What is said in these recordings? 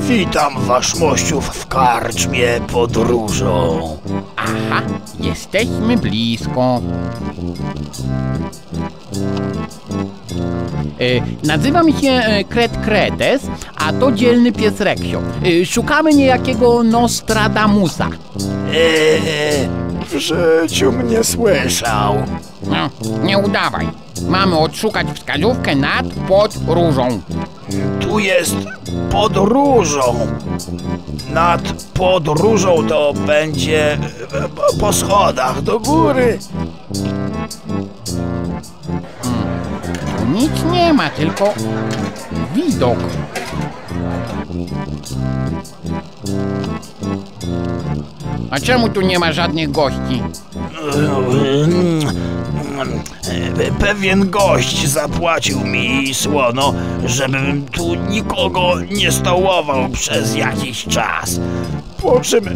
Witam waszmościów w karczmie podróżą. Aha, jesteśmy blisko. E, nazywam się e, Kret Kretes, a to dzielny pies Reksio. E, szukamy niejakiego Nostradamusa. Eee, w życiu mnie słyszał. No, nie udawaj. Mamy odszukać wskazówkę nad pod różą. Tu jest podróżą. Nad podróżą to będzie e, po- schodach do góry. Nic nie ma, tylko widok. A czemu tu nie ma żadnych gości? E, Pewien gość zapłacił mi słono, żebym tu nikogo nie stołował przez jakiś czas. Po czym e,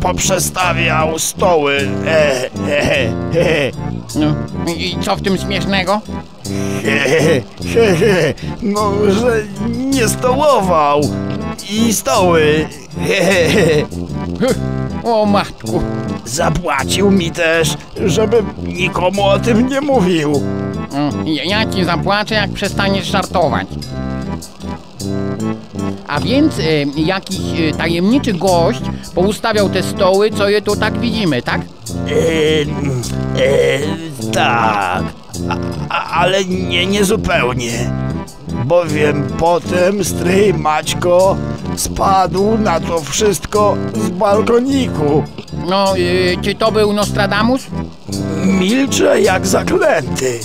poprzestawiał stoły. E, e, e, No, i co w tym śmiesznego? e, e, no, że nie stołował. I stoły. O matku. Zapłacił mi też, żebym nikomu o tym nie mówił. No, ja- ci zapłacę, jak przestaniesz żartować. A więc e, jakiś e, tajemniczy gość poustawiał te stoły, co je tu tak widzimy, tak? E, e, tak, a, a, ale nie, nie zupełnie. Bowiem potem stryj Maćko spadł na to wszystko z balkoniku. No, e, czy to był Nostradamus? Milczę jak zaklęty.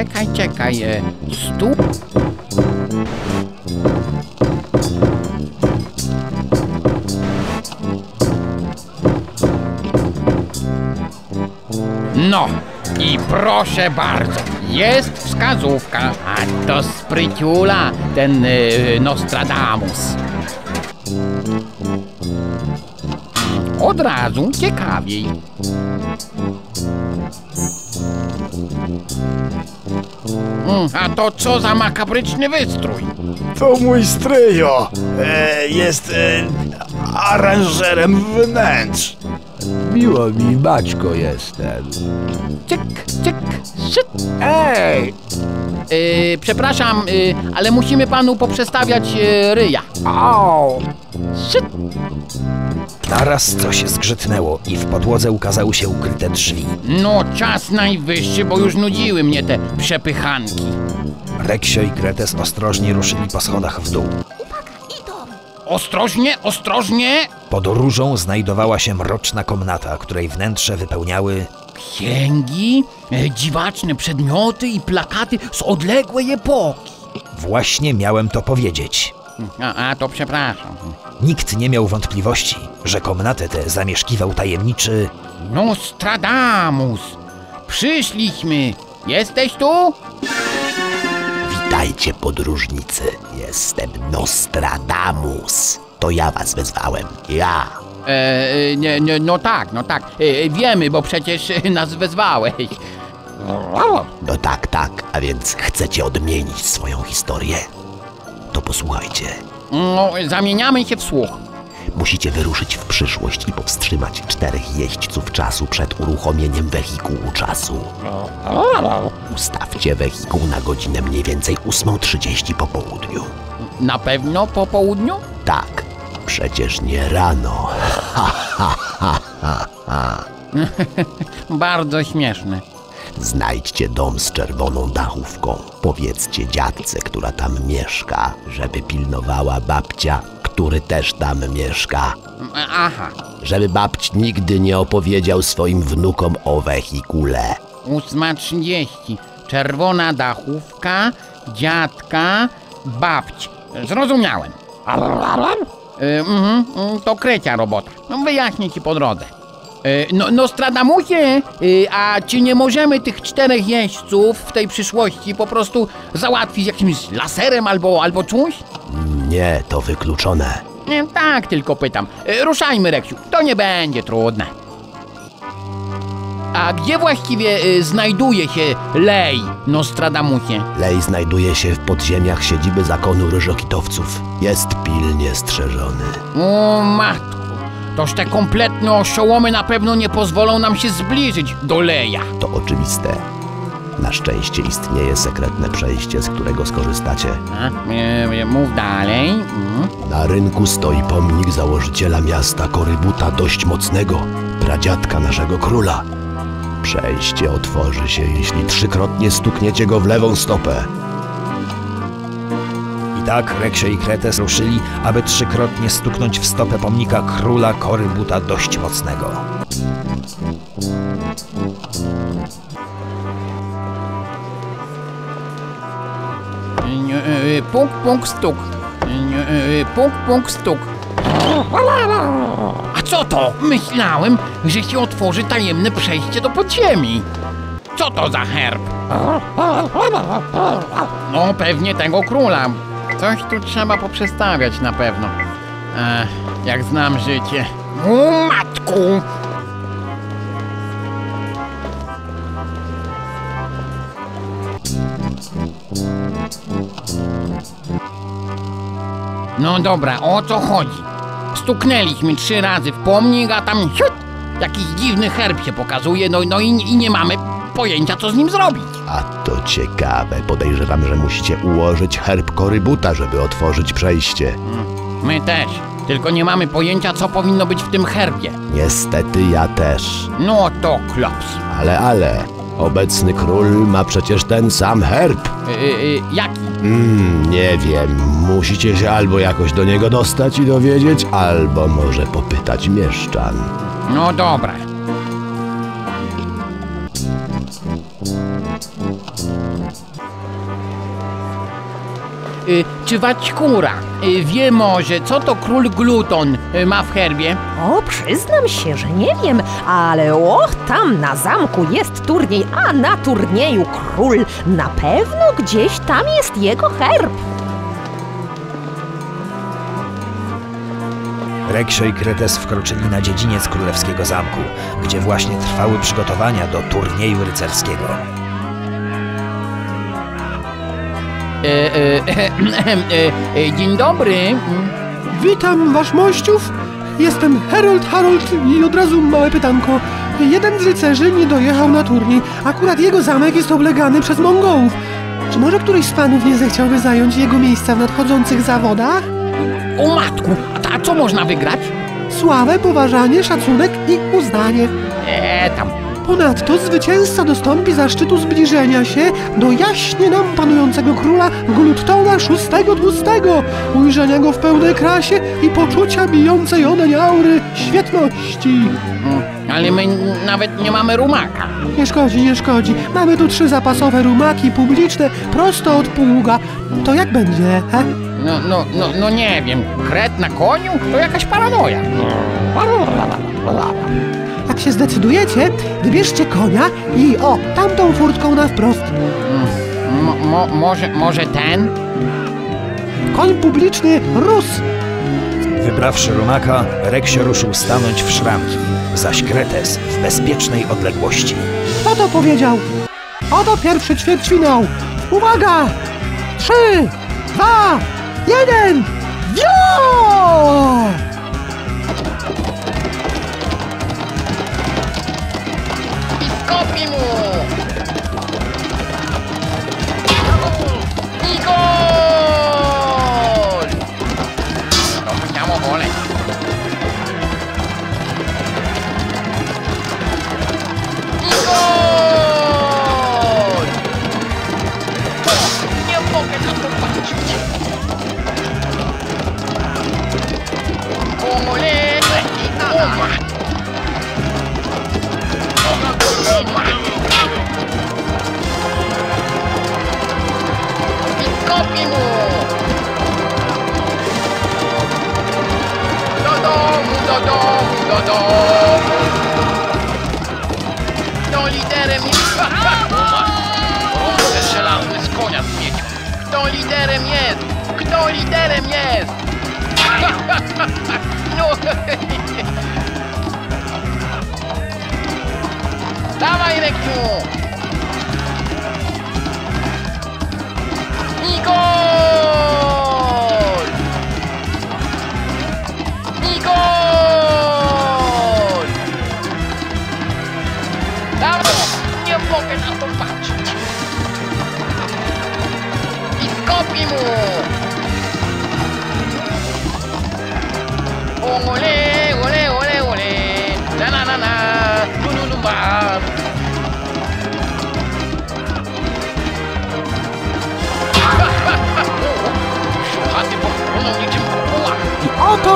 Czekaj, czekaj, e, stół? No i proszę bardzo, jest wskazówka, a to spryciula, ten e, Nostradamus. Od razu ciekawiej. Mm, A to co za makabryczny wystrój? To mój stryjo. E, jest e, aranżerem wnętrz. Miło mi, Maćko jestem. Cyk, cyk, szyt. Ej! Yy, przepraszam, yy, ale musimy panu poprzestawiać yy, ryja. Au! Szyt. Naraz coś zgrzytnęło i w podłodze ukazały się ukryte drzwi. No, czas najwyższy, bo już nudziły mnie te przepychanki. Reksio i Kretes ostrożnie ruszyli po schodach w dół. Ostrożnie, ostrożnie! Pod różą znajdowała się mroczna komnata, której wnętrze wypełniały Księgi, e, dziwaczne przedmioty i plakaty z odległej epoki. Właśnie miałem to powiedzieć. A, a to przepraszam. Nikt nie miał wątpliwości, że komnatę tę zamieszkiwał tajemniczy Nostradamus! Przyszliśmy! Jesteś tu? Witajcie podróżnicy, jestem Nostradamus. To ja was wezwałem, ja. E, nie, nie, no tak, no tak. E, wiemy, bo przecież e, nas wezwałeś. No tak, tak, a więc chcecie odmienić swoją historię? To posłuchajcie. No, zamieniamy się w słuch. Musicie wyruszyć w przyszłość i powstrzymać czterech jeźdźców czasu przed uruchomieniem wehikułu czasu. Ustawcie wehikuł na godzinę mniej więcej 8.30 po południu. Na pewno po południu? Tak, przecież nie rano. Bardzo śmieszne. Znajdźcie dom z czerwoną dachówką. Powiedzcie dziadce, która tam mieszka, żeby pilnowała babcia, który też tam mieszka. Aha, Żeby babć nigdy nie opowiedział swoim wnukom o wehikule. 8.30. Czerwona dachówka, dziadka, babć. Zrozumiałem. Mm, to krecia robota. No, wyjaśnię ci po drodze. E, no, Nostradamusie, e, a czy nie możemy tych czterech jeźdźców w tej przyszłości po prostu załatwić jakimś laserem albo, albo czymś? Nie, to wykluczone. Tak, tylko pytam. E, Ruszajmy, Reksiu, to nie będzie trudne. A gdzie właściwie e, znajduje się lej Nostradamusie? Lej znajduje się w podziemiach siedziby zakonu ryżokitowców. Jest pilnie strzeżony. O matku, toż te kompletne oszołomy na pewno nie pozwolą nam się zbliżyć do leja. To oczywiste. Na szczęście istnieje sekretne przejście, z którego skorzystacie. A, e, e, mów dalej. Mm. Na rynku stoi pomnik założyciela miasta Korybuta dość mocnego, pradziadka naszego króla. Przejście otworzy się, jeśli trzykrotnie stukniecie go w lewą stopę. I tak Reksio i Kretes ruszyli, aby trzykrotnie stuknąć w stopę pomnika króla Korybuta dość mocnego. Puk, puk, stuk. E, e, Puk, puk, stuk. A co to? Myślałem, że się otworzy tajemne przejście do podziemi. Co to za herb? No, pewnie tego króla. Coś tu trzeba poprzestawiać na pewno. Ech, jak znam życie. O matku! No dobra, o co chodzi? Stuknęliśmy trzy razy w pomnik, a tam siut, jakiś dziwny herb się pokazuje, no, no i, i nie mamy pojęcia, co z nim zrobić. A to ciekawe. Podejrzewam, że musicie ułożyć herb Korybuta, żeby otworzyć przejście. My też, tylko nie mamy pojęcia, co powinno być w tym herbie. Niestety ja też. No to klops. Ale, ale. Obecny król ma przecież ten sam herb. Y, y, y, jaki? Mm, nie wiem. Musicie się albo jakoś do niego dostać i dowiedzieć, albo może popytać mieszczan. No dobra. Czy Waćkura y, wie może, co to król Gluton y, ma w herbie? O, przyznam się, że nie wiem, ale o, tam na zamku jest turniej, a na turnieju król. Na pewno gdzieś tam jest jego herb. Reksio i Kretes wkroczyli na dziedziniec królewskiego zamku, gdzie właśnie trwały przygotowania do turnieju rycerskiego. Dzień dobry. Witam wasz mościów. Jestem Harold Harold i od razu małe pytanko. Jeden z rycerzy nie dojechał na turniej. Akurat jego zamek jest oblegany przez Mongołów. Czy może któryś z panów nie zechciałby zająć jego miejsca w nadchodzących zawodach? O matku, a, a co można wygrać? Sławę, poważanie, szacunek i uznanie. E, tam. Ponadto zwycięzca dostąpi zaszczytu zbliżenia się do jaśnie nam panującego króla Gluttona VI Tłustego, ujrzenia go w pełnej krasie i poczucia bijącej oneń aury świetności. Mm, Ale my nawet nie mamy rumaka. Nie szkodzi, nie szkodzi. Mamy tu trzy zapasowe rumaki publiczne prosto od pługa. To jak będzie, he? No, no, no, no nie wiem, kret na koniu to jakaś paranoja. Jak się zdecydujecie, wybierzcie konia i o, tamtą furtką na wprost. Mo, mo, może, może ten? Koń publiczny rósł. Wybrawszy rumaka, Reksio ruszył stanąć w szramki, zaś Kretes w bezpiecznej odległości. Kto to powiedział? Oto pierwszy ćwierćfinał. Uwaga! Trzy, dwa, jeden! Wio! Copimo! Dawaj, Reksiu! I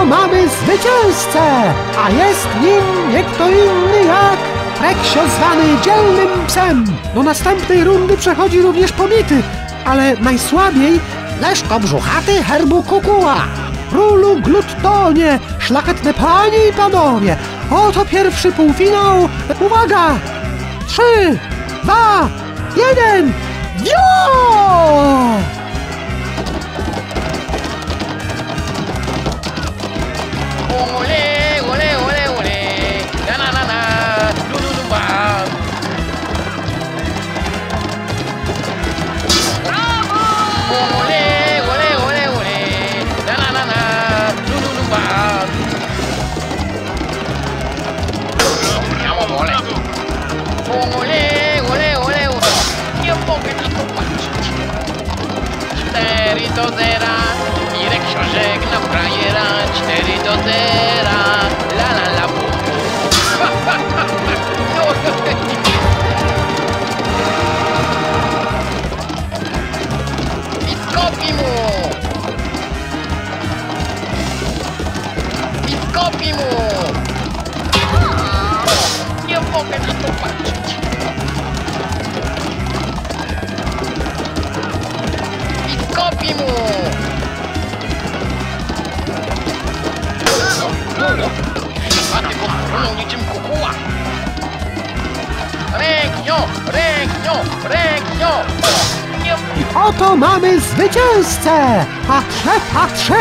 mamy zwycięzcę, a jest nim nie kto inny jak Reksio zwany dzielnym psem. Do następnej rundy przechodzi również pomity, ale najsłabiej leszko brzuchaty herbu kukuła. Królu Gluttonie, szlachetne panie i panowie, oto pierwszy półfinał. Uwaga! Trzy, dwa, jeden, wio! Ole, ole, ole, ole! Na na na na! Nu nu nu ba! Ole, ole, frajera Cztery do zera La la la bu I skopi mu I skopi mu Nie podpłynął niczym kukuła ręknio, ręknio Nie Oto mamy zwycięzcę! Patrzę, patrzę!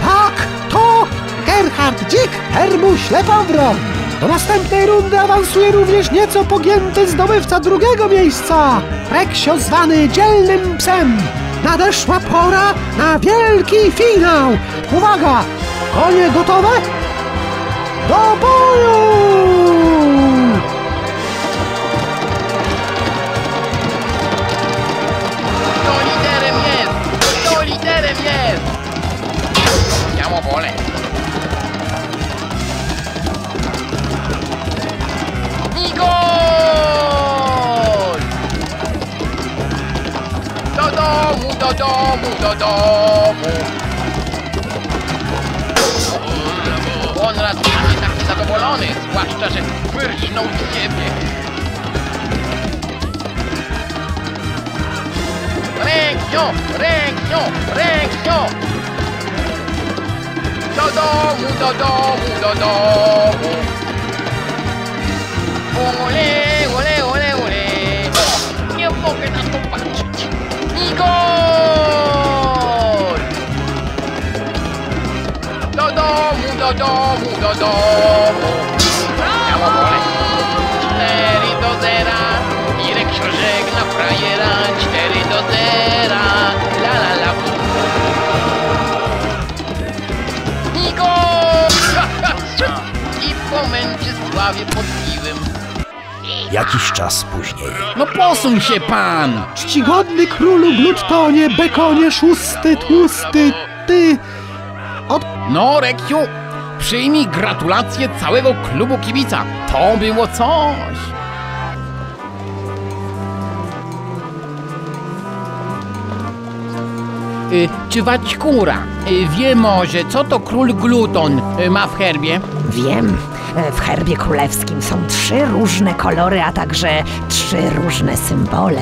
Tak, to Gerhard Dzik, herbu ślepowron! Do następnej rundy awansuje również nieco pogięty zdobywca drugiego miejsca! Reksio zwany dzielnym psem! Nadeszła pora na wielki finał! Uwaga! Konie gotowe? Do boju! Kto zwłaszcza, że wyrżnął z siebie Ręknio, ręknio, ręknio! Do domu, do domu, do domu! Ole, ole, ole, ole! Nie mogę na to patrzeć! I gol! Do domu, do domu, do domu! Andiamo vole! Cztery do zera! Irek się żegna frajera! Cztery do zera! La la la! I gol! I po Męczysławie pod piwem Jakiś czas później. No posuń się pan! Czcigodny królu Gluttonie, bekonie szósty, tłusty, ty... No, Reksiu, przyjmij gratulacje całego klubu kibica. To było coś. Y, czy Waćkura y, wie może, co to król Gluton y, ma w herbie? Wiem, w herbie królewskim są trzy różne kolory, a także trzy różne symbole.